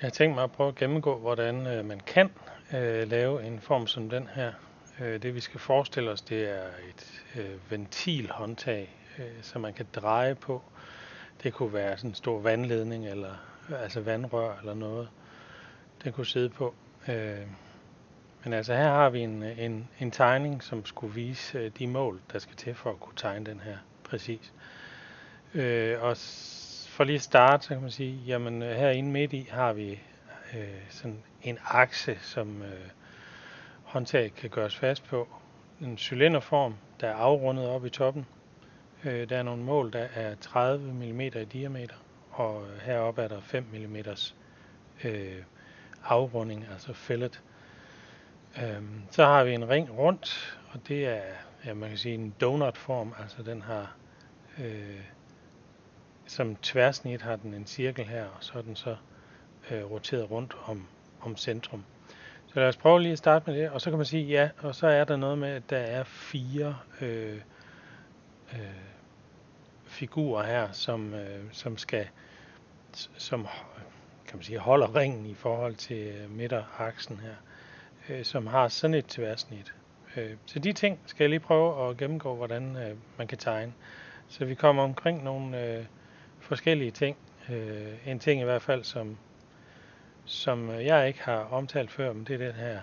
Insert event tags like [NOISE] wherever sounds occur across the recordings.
Jeg har tænkt mig at prøve at gennemgå, hvordan øh, man kan øh, lave en form som den her. Øh, det vi skal forestille os, det er et øh, ventilhåndtag, øh, som man kan dreje på. Det kunne være sådan en stor vandledning, eller altså vandrør eller noget, den kunne sidde på. Øh, men altså her har vi en, en, en tegning, som skulle vise øh, de mål, der skal til for at kunne tegne den her præcis. Øh, og for lige at starte, så kan man sige, jamen øh, herinde midt i har vi øh, sådan en akse, som øh, håndtaget kan gøres fast på. En cylinderform, der er afrundet op i toppen. Øh, der er nogle mål, der er 30 mm i diameter, og øh, heroppe er der 5 mm øh, afrunding, altså fillet. Øh, så har vi en ring rundt, og det er, ja, man kan sige en donutform, altså den har øh, som tværsnit har den en cirkel her, og så er den så øh, roteret rundt om, om centrum. Så lad os prøve lige at starte med det, og så kan man sige ja, og så er der noget med, at der er fire øh, øh, figurer her, som, øh, som skal, som kan man sige, holder ringen i forhold til øh, midteraksen her, øh, som har sådan et tværsnit. Øh, så de ting skal jeg lige prøve at gennemgå, hvordan øh, man kan tegne. Så vi kommer omkring nogle øh, forskellige ting. Øh, en ting i hvert fald, som, som jeg ikke har omtalt før, men det er den her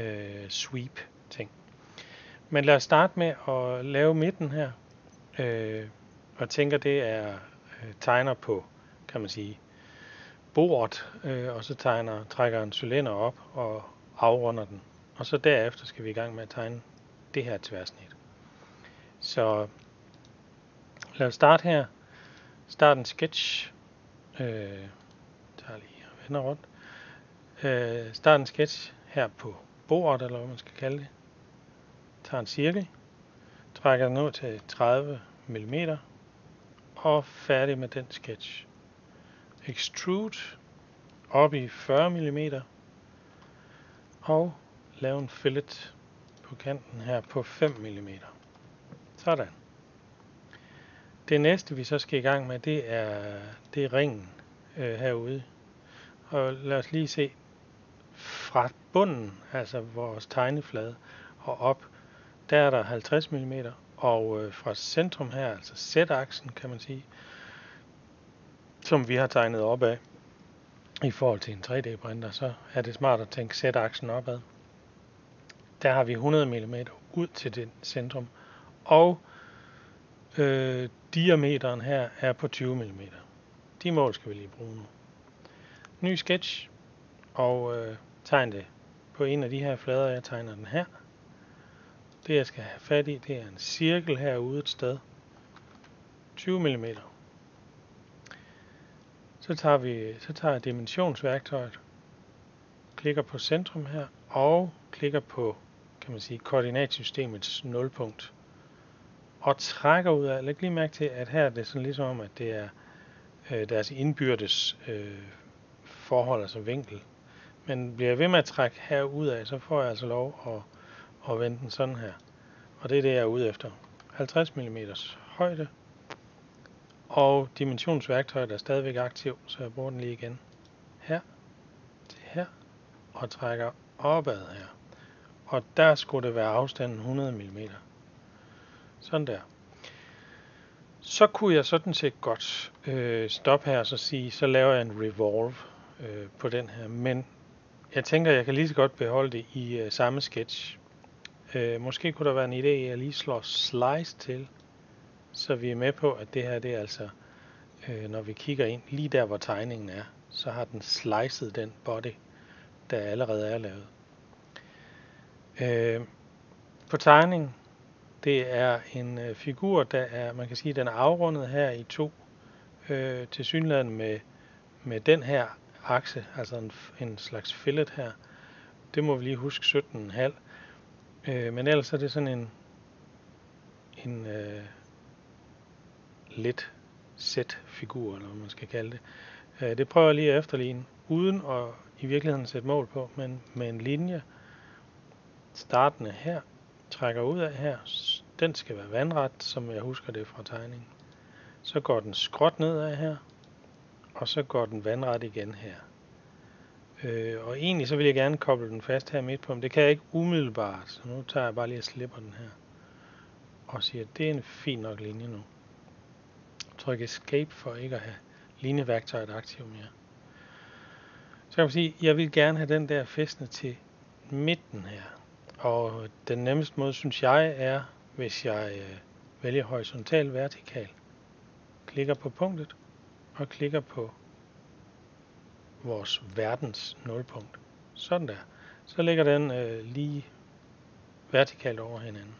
øh, sweep ting. Men lad os starte med at lave midten her. Øh, og tænker, det er øh, tegner på, kan man sige, bordet, øh, og så tegner, trækker en cylinder op og afrunder den. Og så derefter skal vi i gang med at tegne det her tværsnit. Så lad os starte her. Start en sketch. Øh, tager lige og vender rundt. Øh, start en sketch her på bordet, eller hvad man skal kalde det. Tager en cirkel. Trækker den ud til 30 mm. Og færdig med den sketch. Extrude op i 40 mm. Og lave en fillet på kanten her på 5 mm. Sådan. Det næste vi så skal i gang med, det er, det er ringen øh, herude. Og lad os lige se fra bunden, altså vores tegneflade, og op, der er der 50 mm, og øh, fra centrum her, altså Z-aksen kan man sige, som vi har tegnet op af i forhold til en 3D-printer, så er det smart at tænke Z-aksen opad. Der har vi 100 mm ud til det centrum, og Øh, diameteren her er på 20 mm. De mål skal vi lige bruge nu. Ny sketch, og øh, tegn det på en af de her flader. Jeg tegner den her. Det jeg skal have fat i, det er en cirkel herude et sted. 20 mm. Så tager, vi, så tager jeg dimensionsværktøjet, klikker på centrum her, og klikker på kan man sige, koordinatsystemets nulpunkt og trækker ud af. Læg lige mærke til, at her er det sådan ligesom om, at det er øh, deres indbyrdes øh, forhold, altså vinkel. Men bliver jeg ved med at trække her ud af, så får jeg altså lov at, at vende den sådan her. Og det er det, jeg er ude efter. 50 mm højde. Og dimensionsværktøjet er stadigvæk aktiv, så jeg bruger den lige igen. Her til her. Og trækker opad her. Og der skulle det være afstanden 100 mm. Sådan der. Så kunne jeg sådan set godt øh, stoppe her og så sige, så laver jeg en revolve øh, på den her. Men jeg tænker, jeg kan lige så godt beholde det i øh, samme sketch. Øh, måske kunne der være en idé, at jeg lige slår slice til, så vi er med på, at det her det er altså, øh, når vi kigger ind lige der, hvor tegningen er, så har den sliced den body, der allerede er lavet. Øh, på tegningen, det er en øh, figur, der er, man kan sige, den er afrundet her i to, øh, til synligheden med, med den her akse, altså en, en slags fillet her. Det må vi lige huske 17,5. Øh, men ellers er det sådan en, en øh, lidt sæt figur, eller hvad man skal kalde det. Øh, det prøver jeg lige at efterligne, uden at i virkeligheden sætte mål på, men med en linje startende her, trækker ud af her, den skal være vandret, som jeg husker det fra tegningen. Så går den skråt nedad her, og så går den vandret igen her. Øh, og egentlig så vil jeg gerne koble den fast her midt på, men det kan jeg ikke umiddelbart. Så nu tager jeg bare lige og slipper den her. Og siger, at det er en fin nok linje nu. Tryk Escape for ikke at have linjeværktøjet aktiv mere. Så kan man sige, at jeg vil gerne have den der fæstnet til midten her. Og den nemmeste måde, synes jeg, er, hvis jeg øh, vælger horisontal vertikal. Klikker på punktet og klikker på vores verdens nulpunkt. Sådan der. Så ligger den øh, lige vertikalt over hinanden.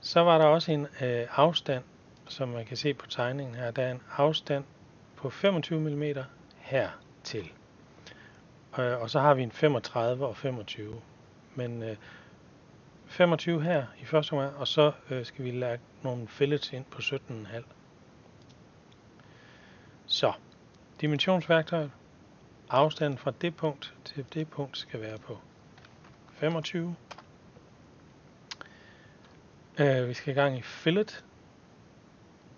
Så var der også en øh, afstand, som man kan se på tegningen her. Der er en afstand på 25 mm her til. Øh, og så har vi en 35 og 25. Men øh, 25 her i første omgang, og så øh, skal vi lægge nogle fillets ind på 17,5. Så, dimensionsværktøjet. Afstanden fra det punkt til det punkt skal være på 25. Øh, vi skal i gang i fillet,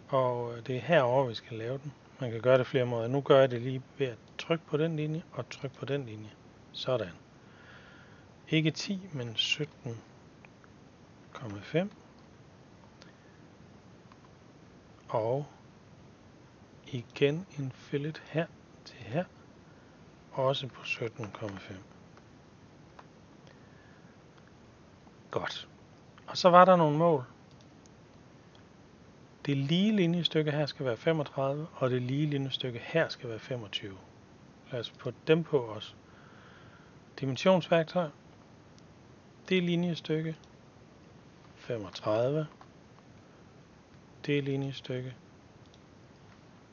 og øh, det er herover vi skal lave den. Man kan gøre det flere måder. Nu gør jeg det lige ved at trykke på den linje og trykke på den linje. Sådan. Ikke 10, men 17 0,5 Og igen en fillet her til her. Også på 17,5. Godt. Og så var der nogle mål. Det lige linjestykke her skal være 35, og det lige linjestykke her skal være 25. Lad os putte dem på også. Dimensionsværktøj. Det linjestykke 35. Det linjestykke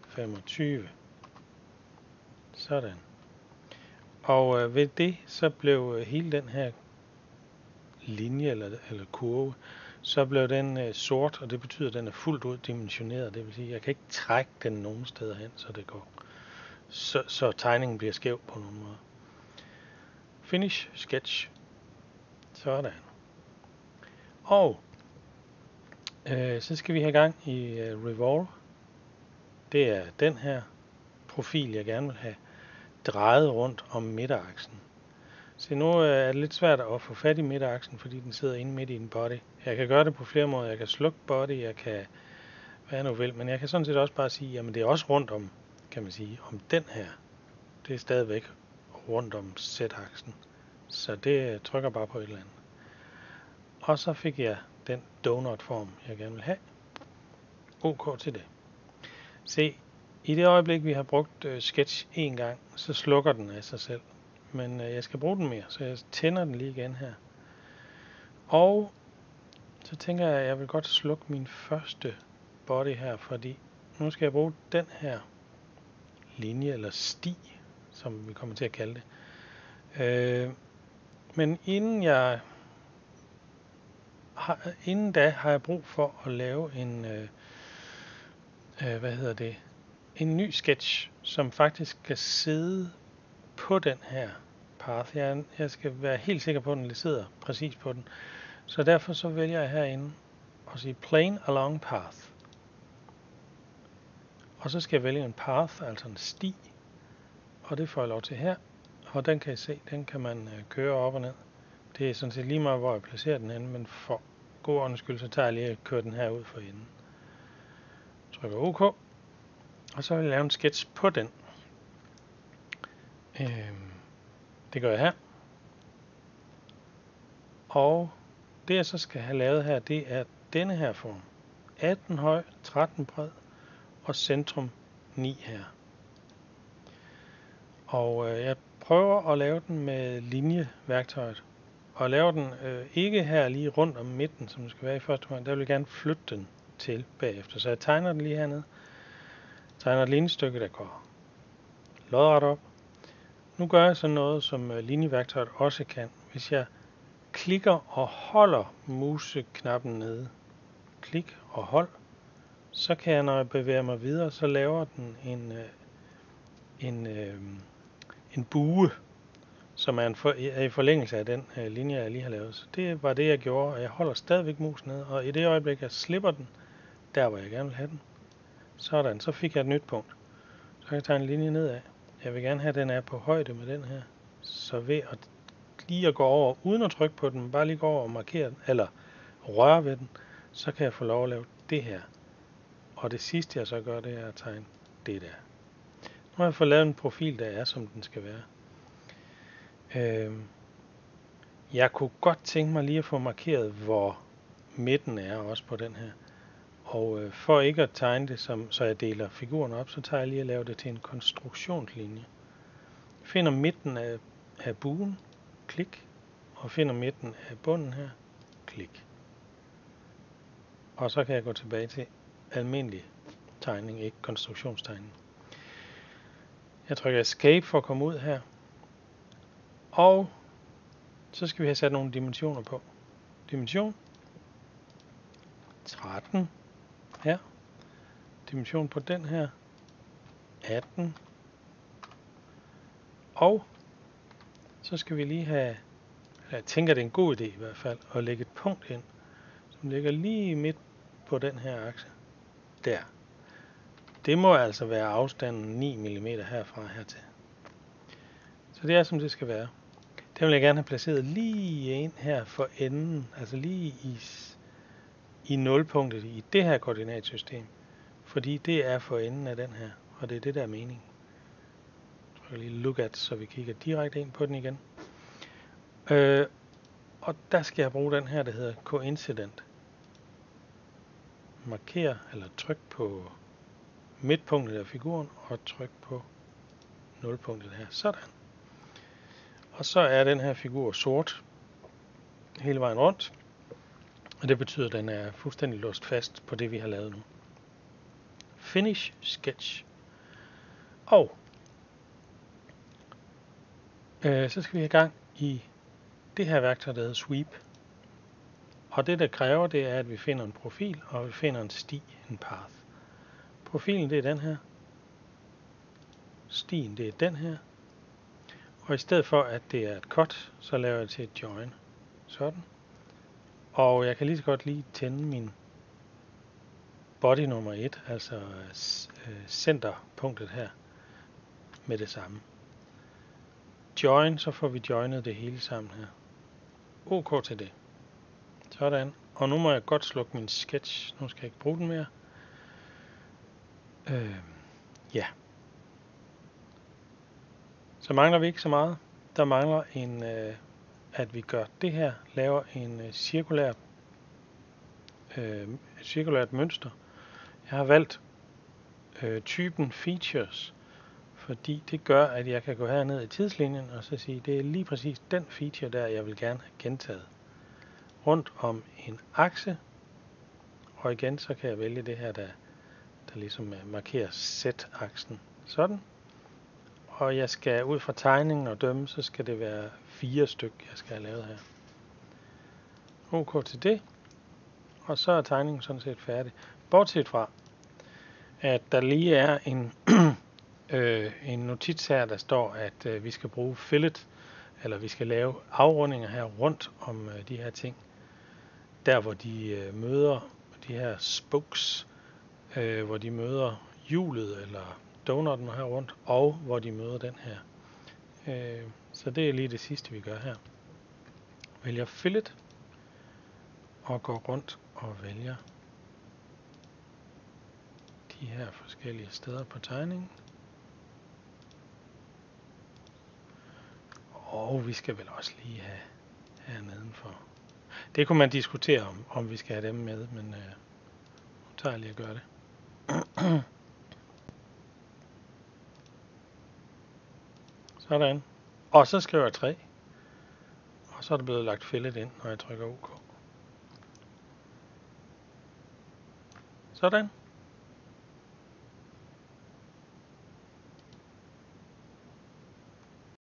25. Sådan. Og øh, ved det, så blev øh, hele den her linje eller, eller kurve, så blev den øh, sort, og det betyder, at den er fuldt ud dimensioneret. Det vil sige, at jeg kan ikke trække den nogen steder hen, så det går. Så, så tegningen bliver skæv på nogen måde. Finish sketch. Sådan. Og øh, så skal vi have gang i øh, Revolve. Det er den her profil, jeg gerne vil have drejet rundt om midteraksen. Se, nu øh, er det lidt svært at få fat i midteraksen, fordi den sidder inde midt i en body. Jeg kan gøre det på flere måder. Jeg kan slukke body, jeg kan hvad jeg nu vil, men jeg kan sådan set også bare sige, jamen det er også rundt om, kan man sige, om den her. Det er stadigvæk rundt om z-aksen. Så det øh, trykker bare på et eller andet. Og så fik jeg den donut-form, jeg gerne vil have. OK til det. Se, i det øjeblik, vi har brugt øh, Sketch en gang, så slukker den af sig selv. Men øh, jeg skal bruge den mere, så jeg tænder den lige igen her. Og så tænker jeg, at jeg vil godt slukke min første body her, fordi nu skal jeg bruge den her linje, eller sti, som vi kommer til at kalde det. Øh, men inden jeg har, inden da har jeg brug for at lave en, øh, øh, hvad hedder det, en ny sketch, som faktisk skal sidde på den her path. Jeg, jeg skal være helt sikker på, at den sidder præcis på den. Så derfor så vælger jeg herinde og sige plane along path. Og så skal jeg vælge en path, altså en sti. Og det får jeg lov til her. Og den kan I se, den kan man øh, køre op og ned. Det er sådan set lige meget, hvor jeg placerer den henne, men for god ordens skyld, så tager jeg lige og kører den her ud for enden. Trykker OK. Og så vil jeg lave en sketch på den. Øhm, det gør jeg her. Og det jeg så skal have lavet her, det er denne her form. 18 høj, 13 bred og centrum 9 her. Og øh, jeg prøver at lave den med linjeværktøjet og laver den øh, ikke her lige rundt om midten, som den skal være i første omgang. Der vil jeg gerne flytte den til bagefter. Så jeg tegner den lige hernede. Tegner et linjestykke, der går lodret op. Nu gør jeg så noget, som øh, linjeværktøjet også kan. Hvis jeg klikker og holder museknappen nede, klik og hold, så kan jeg, når jeg bevæger mig videre, så laver den en, øh, en, en, en bue, som er, en for, er i forlængelse af den øh, linje, jeg lige har lavet. Så det var det, jeg gjorde, og jeg holder stadigvæk musen ned, og i det øjeblik, jeg slipper den, der hvor jeg gerne vil have den, sådan, så fik jeg et nyt punkt. Så kan jeg tage en linje nedad, Jeg vil gerne have, at den er på højde med den her. Så ved at lige at gå over, uden at trykke på den, bare lige gå over og markere den, eller røre ved den, så kan jeg få lov at lave det her. Og det sidste jeg så gør, det er at tegne det der. Nu har jeg fået lavet en profil, der er, som den skal være. Øh, jeg kunne godt tænke mig lige at få markeret, hvor midten er også på den her. Og øh, for ikke at tegne det, som, så jeg deler figuren op, så tager jeg lige og laver det til en konstruktionslinje. Finder midten af, af buen, klik, og finder midten af bunden her, klik. Og så kan jeg gå tilbage til almindelig tegning, ikke konstruktionstegning. Jeg trykker Escape for at komme ud her. Og så skal vi have sat nogle dimensioner på. Dimension 13 her. Dimension på den her 18. Og så skal vi lige have, jeg tænker det er en god idé i hvert fald, at lægge et punkt ind, som ligger lige midt på den her akse. Der. Det må altså være afstanden 9 mm herfra hertil. Så det er som det skal være. Den vil jeg gerne have placeret lige ind her for enden, altså lige i, i nulpunktet i det her koordinatsystem. Fordi det er for enden af den her, og det er det, der er meningen. Jeg trykker lige look at, så vi kigger direkte ind på den igen. Øh, og der skal jeg bruge den her, der hedder coincident. Marker eller tryk på midtpunktet af figuren og tryk på nulpunktet her. Sådan. Og så er den her figur sort hele vejen rundt. Og det betyder, at den er fuldstændig låst fast på det, vi har lavet nu. Finish Sketch. Og øh, så skal vi i gang i det her værktøj, der hedder Sweep. Og det, der kræver, det er, at vi finder en profil, og vi finder en sti, en path. Profilen, det er den her. Stien, det er den her. Og i stedet for, at det er et cut, så laver jeg til et join. Sådan. Og jeg kan lige så godt lige tænde min body nummer 1, altså øh, centerpunktet her, med det samme. Join, så får vi joinet det hele sammen her. OK til det. Sådan. Og nu må jeg godt slukke min sketch. Nu skal jeg ikke bruge den mere. Øh, ja. Så mangler vi ikke så meget. Der mangler en, øh, at vi gør det her, laver en øh, cirkulær, øh, cirkulært mønster. Jeg har valgt øh, typen features, fordi det gør, at jeg kan gå herned i tidslinjen og så sige, det er lige præcis den feature der, jeg vil gerne have gentaget. Rundt om en akse, og igen så kan jeg vælge det her, der, der ligesom øh, markerer Z-aksen. Sådan og jeg skal ud fra tegningen og dømme, så skal det være fire stykker, jeg skal have lavet her. OK til det, og så er tegningen sådan set færdig. Bortset fra, at der lige er en, [CLEARS THROAT] øh, en notits her, der står, at øh, vi skal bruge fillet, eller vi skal lave afrundinger her rundt om øh, de her ting. Der hvor de øh, møder de her spokes, øh, hvor de møder hjulet eller donuten her rundt, og hvor de møder den her. Øh, så det er lige det sidste, vi gør her. Vælger fillet, og går rundt og vælger de her forskellige steder på tegningen. Og vi skal vel også lige have her nedenfor. Det kunne man diskutere om, om vi skal have dem med, men øh, nu tager jeg lige at gøre det. Sådan. Og så skriver jeg 3. Og så er det blevet lagt fillet ind, når jeg trykker OK. Sådan.